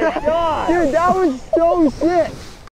my god! Dude, that was so sick.